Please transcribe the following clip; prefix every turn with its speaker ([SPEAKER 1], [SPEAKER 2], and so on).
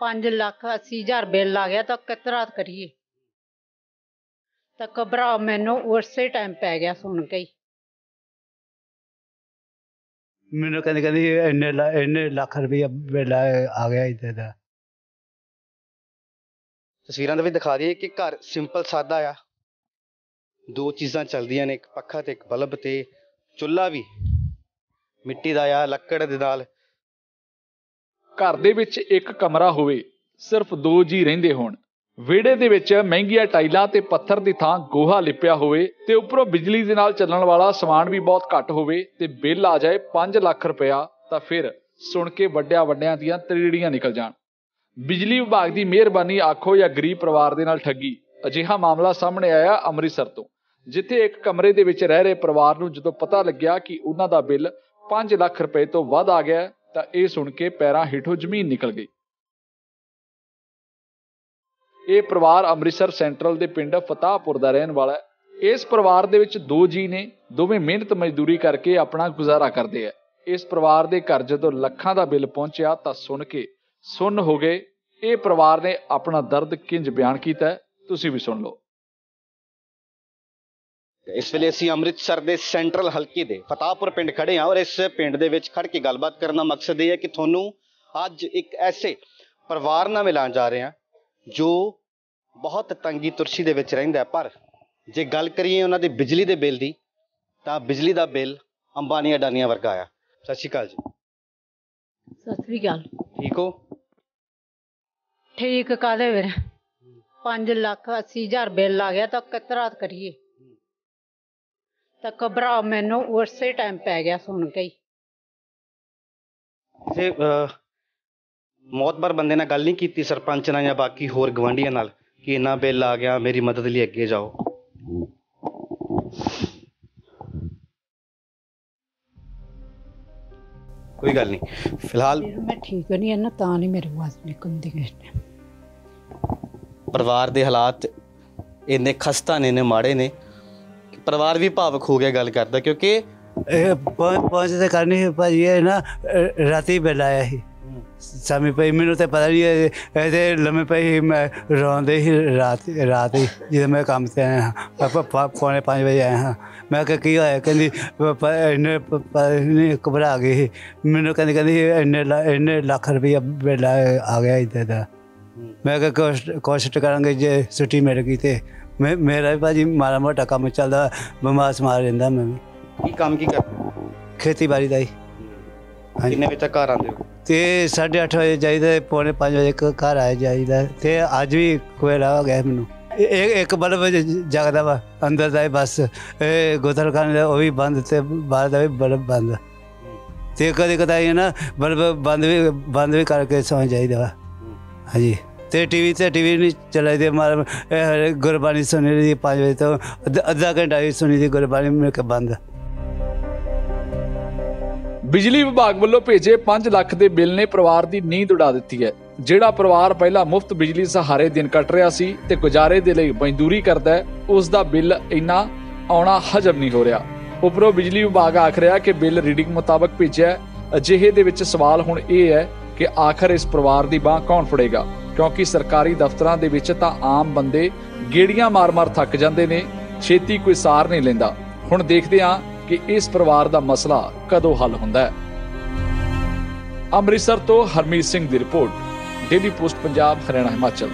[SPEAKER 1] 5 ਲੱਖ 80 ਹਜ਼ਾਰ ਬਿੱਲ ਆ ਗਿਆ ਤਾਂ ਕਿਤਰਾ ਕਰੀਏ? ਤਾਂ ਘਬਰਾ ਮੈਨੂੰ ਉਸੇ ਟਾਈਮ ਪੈ ਗਿਆ ਸੁਣ ਕੇ ਹੀ।
[SPEAKER 2] ਮੈਨੂੰ ਕਹਿੰਦੇ ਕਹਿੰਦੀ ਇੰਨੇ ਲ- ਇੰਨੇ ਲੱਖ ਰੁਪਈਆ ਬਿੱਲ ਆ ਆ ਗਿਆ ਇੱਥੇ ਦਾ।
[SPEAKER 3] ਤਸਵੀਰਾਂ ਦੇ ਵਿੱਚ ਦਿਖਾ ਦਈਏ ਕਿ ਘਰ ਸਿੰਪਲ ਸਾਦਾ ਆ। ਦੋ ਚੀਜ਼ਾਂ ਚੱਲਦੀਆਂ ਨੇ ਇੱਕ ਪੱਖਾ ਤੇ ਇੱਕ ਬਲਬ ਤੇ ਚੁੱਲ੍ਹਾ ਵੀ। ਮਿੱਟੀ ਦਾ ਆ ਲੱਕੜ ਦੇ ਨਾਲ।
[SPEAKER 4] ਘਰ ਦੇ ਵਿੱਚ ਇੱਕ ਕਮਰਾ ਹੋਵੇ, ਸਿਰਫ ਦੋ ਜੀ ਰਹਿੰਦੇ ਹੋਣ। ਵਿਹੜੇ ਦੇ ਵਿੱਚ ਮਹਿੰਗੀਆਂ ਟਾਈਲਾਂ ਤੇ ਪੱਥਰ ਦੀ ਥਾਂ ਗੋਹਾ ਲਿਪਿਆ ਹੋਵੇ ਤੇ ਉੱਪਰੋਂ ਬਿਜਲੀ ਦੇ ਨਾਲ ਚੱਲਣ ਵਾਲਾ ਸਮਾਨ ਵੀ ਬਹੁਤ ਘੱਟ ਹੋਵੇ ਤੇ ਬਿੱਲ ਆ ਜਾਏ 5 ਲੱਖ ਰੁਪਇਆ, ਤਾਂ ਫਿਰ ਸੁਣ ਕੇ ਵੱਡਿਆਂ ਵੱਡਿਆਂ ਦੀਆਂ ਤਰੀੜੀਆਂ ਨਿਕਲ ਜਾਣ। ਬਿਜਲੀ ਵਿਭਾਗ ਦੀ ਮਿਹਰਬਾਨੀ ਆਖੋ ਜਾਂ ਗਰੀਬ ਪਰਿਵਾਰ ਦੇ ਨਾਲ ਠੱਗੀ। ਅਜਿਹਾ ਮਾਮਲਾ ਸਾਹਮਣੇ ਆਇਆ ਅੰਮ੍ਰਿਤਸਰ ਤੋਂ, ਜਿੱਥੇ ਇੱਕ ਕਮਰੇ ਦੇ ਵਿੱਚ ਰਹਿ ਰਹੇ ਪਰਿਵਾਰ ਨੂੰ ਜਦੋਂ ਪਤਾ ਲੱਗਿਆ ਕਿ ਉਹਨਾਂ ਦਾ ਬਿੱਲ 5 ਲੱਖ ਰੁਪਏ ਤੋਂ ਵੱਧ ਆ ਗਿਆ ਤਾਂ ਇਹ ਸੁਣ ਕੇ ਪੈਰਾਂ ਹੇਠੋਂ ਜ਼ਮੀਨ ਨਿਕਲ ਗਈ। ਇਹ ਪਰਿਵਾਰ ਅੰਮ੍ਰਿਤਸਰ ਸੈਂਟਰਲ ਦੇ ਪਿੰਡ ਫਤਾਹਪੁਰ ਦਾ ਰਹਿਣ ਵਾਲਾ ਹੈ। ਇਸ ਪਰਿਵਾਰ ਦੇ ਵਿੱਚ ਦੋ ਜੀ ਨੇ, ਦੋਵੇਂ ਮਿਹਨਤ ਮਜ਼ਦੂਰੀ ਕਰਕੇ ਆਪਣਾ ਗੁਜ਼ਾਰਾ ਕਰਦੇ ਆ। ਇਸ ਪਰਿਵਾਰ ਦੇ ਘਰ ਜਦੋਂ ਲੱਖਾਂ ਦਾ ਬਿੱਲ ਪਹੁੰਚਿਆ ਤਾਂ ਸੁਣ ਕੇ ਸੁੰਨ ਹੋ ਗਏ। ਇਹ ਪਰਿਵਾਰ ਨੇ ਆਪਣਾ ਦਰਦ ਕਿੰਜ ਬਿਆਨ ਕੀਤਾ ਤੁਸੀਂ ਵੀ ਸੁਣ ਲਓ।
[SPEAKER 3] ਇਸ ਵੇਲੇ ਅਸੀਂ ਅੰਮ੍ਰਿਤਸਰ ਦੇ ਸੈਂਟਰਲ ਹਲਕੇ ਦੇ ਫਤਾਹਪੁਰ ਪਿੰਡ ਖੜੇ ਹਾਂ ਔਰ ਇਸ ਪਿੰਡ ਦੇ ਵਿੱਚ ਖੜ ਕੇ ਗੱਲਬਾਤ ਕਰਨ ਦਾ ਮਕਸਦ ਇਹ ਹੈ ਕਿ ਤੁਹਾਨੂੰ ਅੱਜ ਇੱਕ ਐਸੇ ਪਰਿਵਾਰ ਨਾਲ ਮਿਲਾਉਣ ਜਾ ਰਹੇ ਹਾਂ ਜੋ ਬਹੁਤ ਤੰਗੀ ਤੁਰਸ਼ੀ ਦੇ ਵਿੱਚ ਰਹਿੰਦਾ ਪਰ ਜੇ ਗੱਲ ਕਰੀਏ ਉਹਨਾਂ ਦੇ ਬਿਜਲੀ ਦੇ ਬਿੱਲ ਦੀ ਤਾਂ ਬਿਜਲੀ ਦਾ ਬਿੱਲ ਅੰਬਾਨੀ ਅਡਾਨੀਆਂ ਵਰਗਾ ਆਇਆ। ਸਤਿ ਸ਼੍ਰੀ ਅਕਾਲ ਜੀ।
[SPEAKER 1] ਸਤਿ ਸ੍ਰੀ ਅਕਾਲ।
[SPEAKER 3] ਠੀਕ ਹੋ?
[SPEAKER 1] ਠੀਕ ਕਾਦੇ ਵੀਰ? 5 ਲੱਖ 80 ਹਜ਼ਾਰ ਬਿੱਲ ਆ ਗਿਆ ਤਾਂ ਕਿਤਰਾ ਕਰੀਏ? ਤਾਂ ਘਬਰਾ ਮੈਨੂੰ ਉਸੇ ਟਾਈਮ ਪੈ ਗਿਆ ਸੁਣ ਕੇ ਹੀ।
[SPEAKER 3] ਤੇ ਮੌਤਬਰ ਬੰਦੇ ਨਾਲ ਗੱਲ ਨਹੀਂ ਕੀਤੀ ਸਰਪੰਚ ਨਾਲ ਜਾਂ ਬਾਕੀ ਹੋਰ ਗਵਾਂਢੀਆਂ ਨਾਲ ਕਿ ਇੰਨਾ ਬਿੱਲ ਆ ਗਿਆ ਮੇਰੀ ਮਦਦ ਲਈ ਅੱਗੇ ਜਾਓ। ਕੋਈ ਗੱਲ ਨਹੀਂ। ਫਿਲਹਾਲ
[SPEAKER 1] ਮੈਂ ਠੀਕ ਨਹੀਂ ਨਾ ਤਾਂ ਨਹੀਂ ਮੇਰੇ ਆਵਾਜ਼ ਨਿਕਲਦੀ ਇਸ ਟਾਈਮ
[SPEAKER 3] ਪਰਿਵਾਰ ਦੇ ਹਾਲਾਤ ਇੰਨੇ ਖਸਤਾ ਨੇ ਨੇ ਮਾੜੇ ਨੇ ਪਰਿਵਾਰ ਵੀ ਭਾਵਕ ਹੋ ਗਿਆ ਗੱਲ ਕਰਦਾ ਕਿਉਂਕਿ
[SPEAKER 2] ਇਹ ਪਹੁੰਚ ਤੇ ਕਰਨੀ ਭਾਜੀ ਇਹ ਨਾ ਰਾਤੀ ਬਿੱਲ ਆਇਆ ਸੀ। ਸਮੇਂ ਪਈ ਮੈਨੂੰ ਤੇ ਪਤਾ ਨਹੀਂ ਇਹ- ਇਹਦੇ ਲੰਮੇ ਪਈ ਮੈਂ ਰੋਂਦੇ ਹੀ ਰਾਤ ਰਾਤ ਹੀ ਜਦੋਂ ਮੈਂ ਕੰਮ ਤੇ ਆਇਆ ਹਾਂ। ਪ- ਪ- ਪੌਣੇ 5 ਵਜੇ ਆਇਆ ਹਾਂ। ਮੈਂ ਕਿਹਾ ਕੀ ਹੋਇਆ? ਕਹਿੰਦੀ ਪ- ਇੰਨੇ ਘਬਰਾ ਗਈ। ਮੈਨੂੰ ਕਹਿੰਦੀ ਕਹਿੰਦੀ ਇੰਨੇ ਲ- ਇੰਨੇ ਲੱਖ ਰੁਪਈਆ ਬਿੱਲ ਆ ਆ ਗਿਆ ਇੱਥੇ ਦਾ। ਮੈਂ ਕਿਹਾ ਕੋਸ਼ਿਸ਼ ਕਰਾਂਗੇ ਜੇ ਛੁੱਟੀ ਮਿਲ ਗਈ ਤੇ ਮੈਂ ਮੇਰਾ ਵੀ ਭਾਜੀ ਮਾੜਾ ਮੋਟਾ ਕੰਮ ਚੱਲਦਾ ਬਿਮਾਰ ਸਮਾਰ ਰਹਿੰਦਾ ਮੈਂ ਵੀ।
[SPEAKER 3] ਕੀ ਕੰਮ ਕੀ ਕਰਦੇ?
[SPEAKER 2] ਖੇਤੀਬਾੜੀ ਦਾ ਹੀ।
[SPEAKER 3] ਕਿੰਨੇ ਵਜੇ ਤੱਕ ਘਰ ਆਉਂਦੇ ਹੋ?
[SPEAKER 2] ਤੇ 8:30 ਵਜੇ ਜਾਈਦਾ ਪੌਣੇ 5 ਵਜੇ ਘਰ ਆ ਜਾਈਦਾ ਤੇ ਅੱਜ ਵੀ ਕੋਇਲਾ ਹੋ ਗਿਆ ਮੈਨੂੰ। ਇੱਕ ਇੱਕ ਬਲਬ ਜਗਦਾ ਵਾ ਅੰਦਰ ਦਾ ਬਸ। ਇਹ ਗੁਸਲਖਾਨੇ ਦਾ ਉਹ ਵੀ ਬੰਦ ਤੇ ਬਾਹਰ ਦਾ ਵੀ ਬਲਬ ਬੰਦ। ਤੇ ਕਦੇ ਕਦਾਈ ਨਾ ਬਲਬ ਬੰਦ ਵੀ ਬੰਦ ਵੀ ਕਰਕੇ ਸੌਂ ਜਾਈਦਾ ਵਾ। ਹਾਂਜੀ ਤੇ ਟੀਵੀ ਤੇ ਟੀਵੀ ਨਹੀਂ ਚਲਾਈਦੇ ਮਾਰ ਇਹ ਗੁਰਬਾਣੀ ਸੁਣੀ ਦੀ 5 ਵਜੇ ਤੋਂ ਅੱਧਾ- ਘੰਟਾ ਹੀ ਸੁਣੀ ਦੀ ਗੁਰਬਾਣੀ ਮੇਰੇ ਕੇ ਬੰਦ
[SPEAKER 4] ਬਿਜਲੀ ਵਿਭਾਗ ਵੱਲੋਂ ਭੇਜੇ 5 ਲੱਖ ਦੇ ਬਿੱਲ ਨੇ ਪਰਿਵਾਰ ਦੀ ਨੀਂਦ ਉਡਾ ਦਿੱਤੀ ਹੈ ਜਿਹੜਾ ਪਰਿਵਾਰ ਪਹਿਲਾਂ ਮੁਫਤ ਬਿਜਲੀ ਸਹਾਰੇ ਦਿਨ ਕੱਟ ਰਿਹਾ ਸੀ ਤੇ ਗੁਜ਼ਾਰੇ ਦੇ ਲਈ ਮਜ਼ਦੂਰੀ ਕਰਦਾ ਹੈ ਉਸ ਦਾ ਬਿੱਲ ਇੰਨਾ ਆਉਣਾ ਹਜਮ ਨਹੀਂ ਹੋ ਰਿਹਾ ਉੱਪਰੋਂ ਬਿਜਲੀ ਵਿਭਾਗ ਆਖ ਰਿਹਾ ਕਿ ਬਿੱਲ ਰੀਡਿੰਗ ਮੁਤਾਬਕ ਭੇਜਿਆ ਹੈ। ਅਜਿਹੇ ਦੇ ਵਿੱਚ ਸਵਾਲ ਹੁਣ ਇਹ ਹੈ ਕਿ ਆਖਰ ਇਸ ਪਰਿਵਾਰ ਦੀ ਬਾਹ ਕੌਣ ਫੜੇਗਾ? ਕਿਉਂਕਿ ਸਰਕਾਰੀ ਦਫ਼ਤਰਾਂ ਦੇ ਵਿੱਚ ਤਾਂ ਆਮ ਬੰਦੇ ਗੇੜੀਆਂ ਮਾਰ-ਮਾਰ ਥੱਕ ਜਾਂਦੇ ਨੇ, ਛੇਤੀ ਕੋਈ ਸਾਰ ਨਹੀਂ ਲੈਂਦਾ। ਹੁਣ ਦੇਖਦੇ ਹਾਂ ਕਿ ਇਸ ਪਰਿਵਾਰ ਦਾ ਮਸਲਾ ਕਦੋਂ ਹੱਲ ਹੁੰਦਾ ਹੈ। ਅੰਮ੍ਰਿਤਸਰ ਤੋਂ ਹਰਮੀਤ ਸਿੰਘ ਦੀ report, Daily Post, Punjab, Haryana, Himachal.